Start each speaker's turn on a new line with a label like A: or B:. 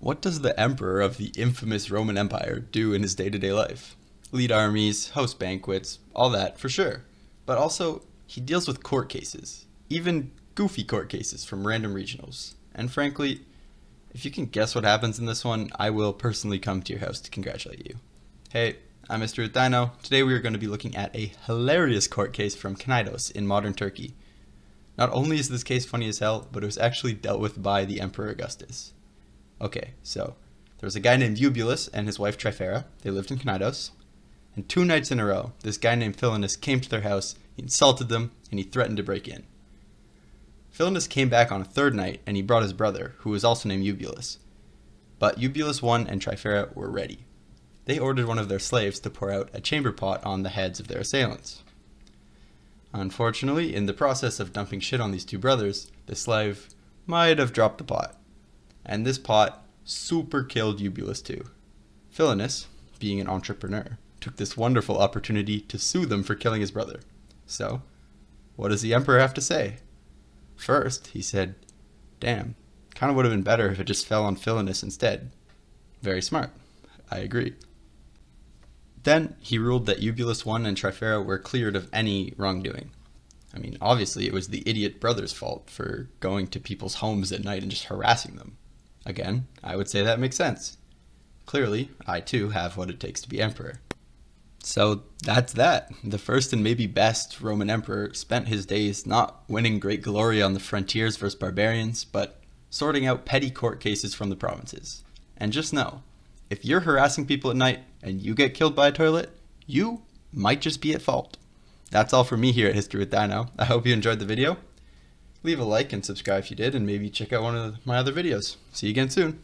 A: what does the emperor of the infamous Roman Empire do in his day to day life? Lead armies, host banquets, all that, for sure. But also, he deals with court cases, even goofy court cases from random regionals. And frankly, if you can guess what happens in this one, I will personally come to your house to congratulate you. Hey, I'm Mr. Dino. Today we are going to be looking at a hilarious court case from Knidos in modern Turkey. Not only is this case funny as hell, but it was actually dealt with by the Emperor Augustus. Okay, so there was a guy named Eubulus and his wife Tryphera. They lived in Knidos. And two nights in a row, this guy named Philinus came to their house, he insulted them, and he threatened to break in. Philinus came back on a third night, and he brought his brother, who was also named Eubulus. But Eubulus I and Tryphera were ready. They ordered one of their slaves to pour out a chamber pot on the heads of their assailants. Unfortunately, in the process of dumping shit on these two brothers, the slave might have dropped the pot and this pot super killed Eubulus too. Philinus, being an entrepreneur, took this wonderful opportunity to sue them for killing his brother. So, what does the emperor have to say? First, he said, Damn, kind of would have been better if it just fell on Philinus instead. Very smart. I agree. Then he ruled that Eubulus I and Tryphera were cleared of any wrongdoing. I mean, obviously, it was the idiot brother's fault for going to people's homes at night and just harassing them. Again, I would say that makes sense. Clearly, I too have what it takes to be emperor. So that's that. The first and maybe best Roman emperor spent his days not winning great glory on the frontiers versus barbarians, but sorting out petty court cases from the provinces. And just know, if you're harassing people at night and you get killed by a toilet, you might just be at fault. That's all for me here at History with Dino. I hope you enjoyed the video. Leave a like and subscribe if you did, and maybe check out one of my other videos. See you again soon.